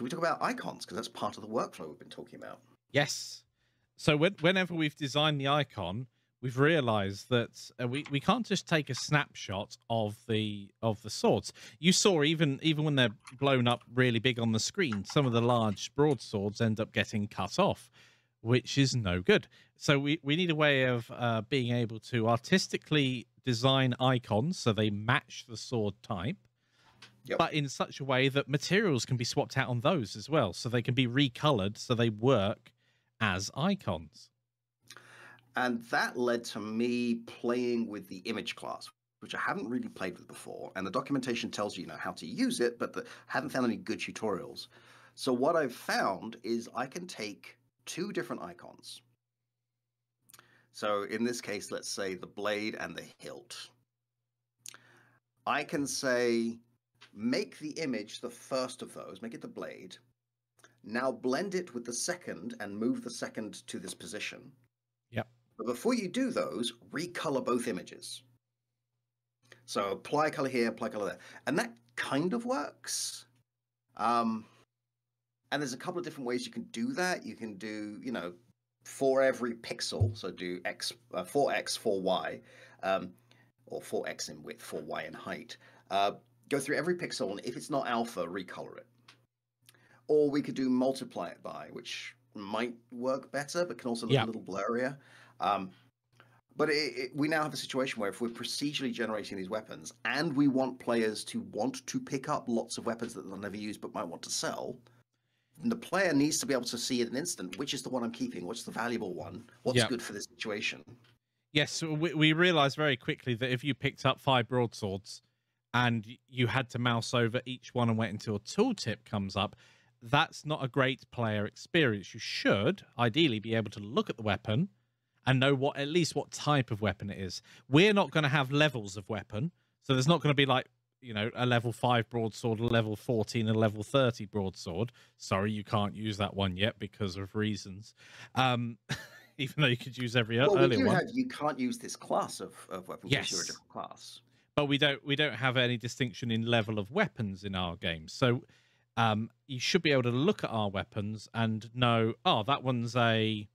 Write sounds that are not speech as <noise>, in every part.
should we talk about icons? Because that's part of the workflow we've been talking about. Yes. So when, whenever we've designed the icon, we've realized that uh, we, we can't just take a snapshot of the of the swords. You saw even even when they're blown up really big on the screen, some of the large broadswords end up getting cut off, which is no good. So we, we need a way of uh, being able to artistically design icons so they match the sword type. Yep. But in such a way that materials can be swapped out on those as well, so they can be recolored so they work as icons. And that led to me playing with the image class, which I haven't really played with before. And the documentation tells you, you know, how to use it, but the, haven't found any good tutorials. So what I've found is I can take two different icons. So in this case, let's say the blade and the hilt. I can say, make the image the first of those, make it the blade. Now blend it with the second and move the second to this position. Yep. But before you do those, recolor both images. So apply color here, apply color there. And that kind of works. Um, and there's a couple of different ways you can do that. You can do, you know, for every pixel, so do x, uh, 4x, 4y, um, or 4x in width, 4y in height. Uh, go through every pixel, and if it's not alpha, recolor it. Or we could do multiply it by, which might work better, but can also look Yeah. a little blurrier. Um, but it, it, we now have a situation where if we're procedurally generating these weapons and we want players to want to pick up lots of weapons that they'll never use but might want to sell, the player needs to be able to see in an instant which is the one I'm keeping, what's the valuable one, what's Yeah. good for this situation. Yes, we, we realized very quickly that if you picked up five broadswords and you had to mouse over each one and wait until a tooltip comes up, that's not a great player experience. You should ideally be able to look at the weapon and know what at least what type of weapon it is. We're not going to have levels of weapon, so there's not going to be like you know a level five broadsword, a level fourteen, and a level thirty broadsword. Sorry, you can't use that one yet because of reasons. Um, <laughs> even though you could use every well, we do one. have you can't use this class of, of weapon because you're a Yes. different class. But we don't we don't have any distinction in level of weapons in our games. So um, you should be able to look at our weapons and know, oh, that one's a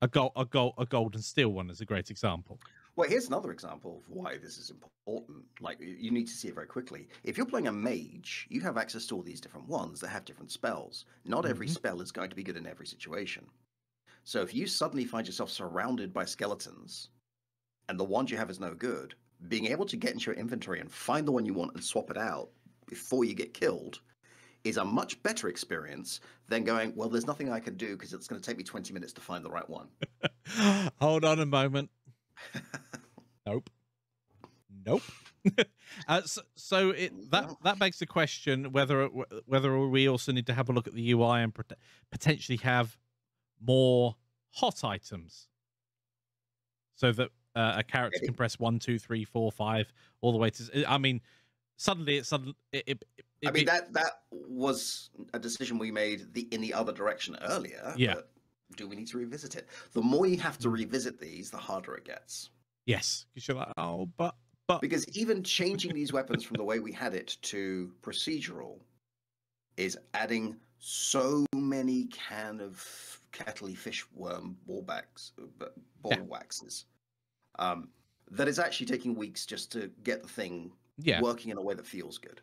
a gold a gold a gold and steel one is a great example. Well, here's another example of why this is important. Like, you need to see it very quickly. If you're playing a mage, you have access to all these different ones that have different spells. Not every Mhm. spell is going to be good in every situation. So if you suddenly find yourself surrounded by skeletons and the ones you have is no good, being able to get into your inventory and find the one you want and swap it out before you get killed is a much better experience than going, well, there's nothing I can do because it's going to take me 20 minutes to find the right one. <laughs> Hold on a moment. <laughs> Nope. Nope. <laughs> uh, so, so it that that begs the question whether whether we also need to have a look at the UI and pot- potentially have more hot items, so that uh, a character can press one, two, three, four, five, all the way to. I mean, suddenly it suddenly it. it, it I mean that that was a decision we made the in the other direction earlier. Yeah. But do we need to revisit it? The more you have to revisit these, the harder it gets. yes, because you're like, oh, but but Because even changing these weapons from the way we had it to procedural is adding so many can of kettley fish worm ballbacks, uh, ball Yeah. waxes, um, that it's actually taking weeks just to get the thing yeah, working in a way that feels good.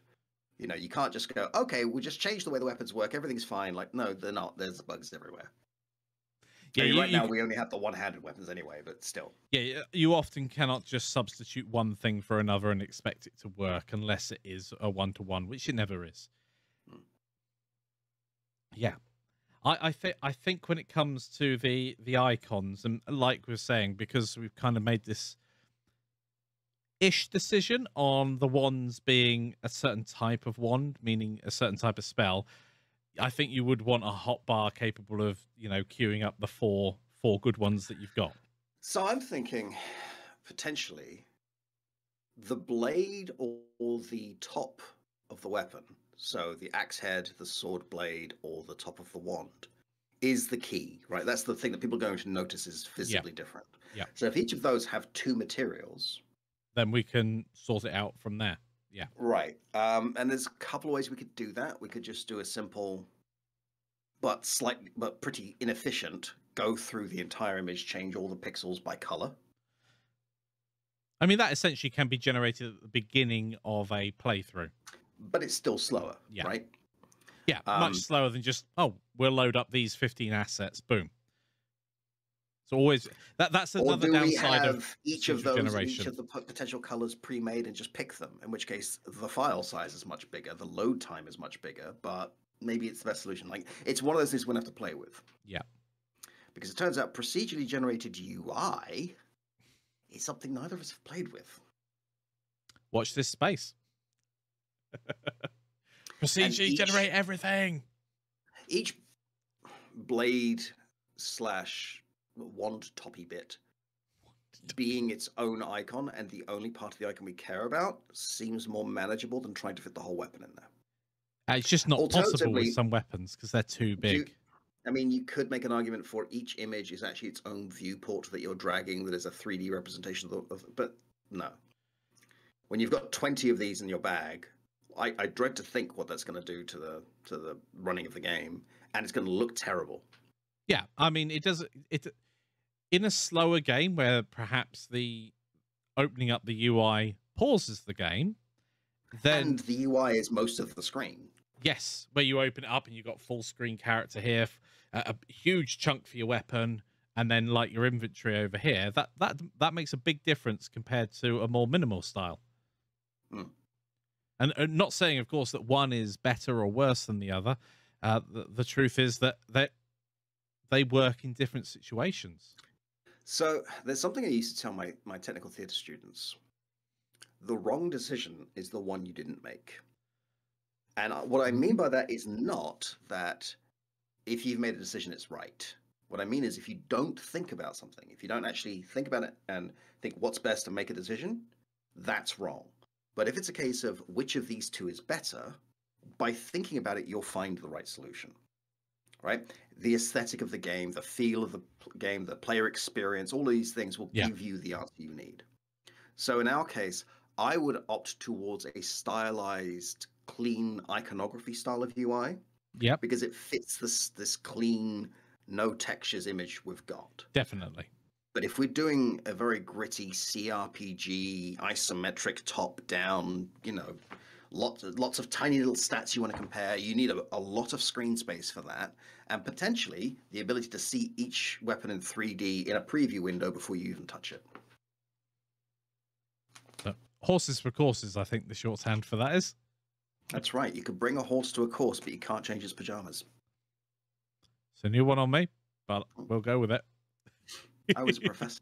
You know, you can't just go, okay, we'll just change the way the weapons work. Everything's fine. Like, no, they're not. There's bugs everywhere. yeah. I mean, you- right you now, we only have the one-handed weapons anyway, but still. Yeah, you often cannot just substitute one thing for another and expect it to work unless it is a one to one, which it never is. Mm. Yeah. I, I think I think when it comes to the the icons and uh, like we we're saying, because we've kind of made this ish decision on the wands being a certain type of wand, meaning a certain type of spell, I think you would want a hotbar capable of, you know, queuing up the four four good ones that you've got. So I'm thinking potentially the blade or the top of the weapon, so the axe head, the sword blade, or the top of the wand, is the key, right? That's the thing that people are going to notice is visibly different. Yeah. So if each of those have two materials, then we can sort it out from there. Yeah. Right. Um, and there's a couple of ways we could do that. We could just do a simple, but slightly, but pretty inefficient go through the entire image, change all the pixels by color. I mean, that essentially can be generated at the beginning of a playthrough. But it's still slower, Yeah. right? Yeah, Um, much slower than just oh, we'll load up these fifteen assets. Boom. So always that that's another do we downside have of each of those, each generation. of the potential colors pre-made and just pick them? In which case, the file size is much bigger, the load time is much bigger, but maybe it's the best solution. Like it's one of those things we're gonna have to play with. Yeah. Because it turns out procedurally generated UI is something neither of us have played with. watch this space. <laughs> Procedurally each- generate everything. Each blade slash wand toppy bit being its own icon and the only part of the icon we care about seems more manageable than trying to fit the whole weapon in there. Uh, It's just not possible with some weapons because they're too do you- big. I mean, you could make an argument for each image is actually its own viewport that you're dragging that is a 3D representation of, the, of but no. When you've got 20 of these in your bag, I, I dread to think what that's going to do to the to the running of the game, and it's going to look terrible. Yeah, I mean, it does it in a slower game where perhaps the opening up the UI pauses the game. Then and the UI is most of the screen. yes, where you open it up and you've got full screen character here, a huge chunk for your weapon, and then like your inventory over here. That that that makes a big difference compared to a more minimal style. Hmm. And, not saying, of course, that one is better or worse than the other. Uh, the, the truth is that that they work in different situations. So there's something I used to tell my, my technical theatre students. The wrong decision is the one you didn't make. And what I mean by that is not that if you've made a decision, it's right. What I mean is if you don't think about something, if you don't actually think about it and think what's best to make a decision, that's wrong. But if it's a case of which of these two is better, by thinking about it, you'll find the right solution. Right? The aesthetic of the game, the feel of the game, the player experience, all of these things will Yeah. give you the answer you need. So in our case, I would opt towards a stylized, clean iconography style of UI Yeah. because it fits this this clean, no textures image we've got. definitely. But if we're doing a very gritty CRPG, isometric, top-down, you know, lots lots of tiny little stats you want to compare, you need a, a lot of screen space for that, and potentially the ability to see each weapon in 3D in a preview window before you even touch it. Horses for courses, I think the shorthand for that is. That's right. You could bring a horse to a course, but you can't change his pajamas. It's a new one on me, but we'll go with it. I was a professor.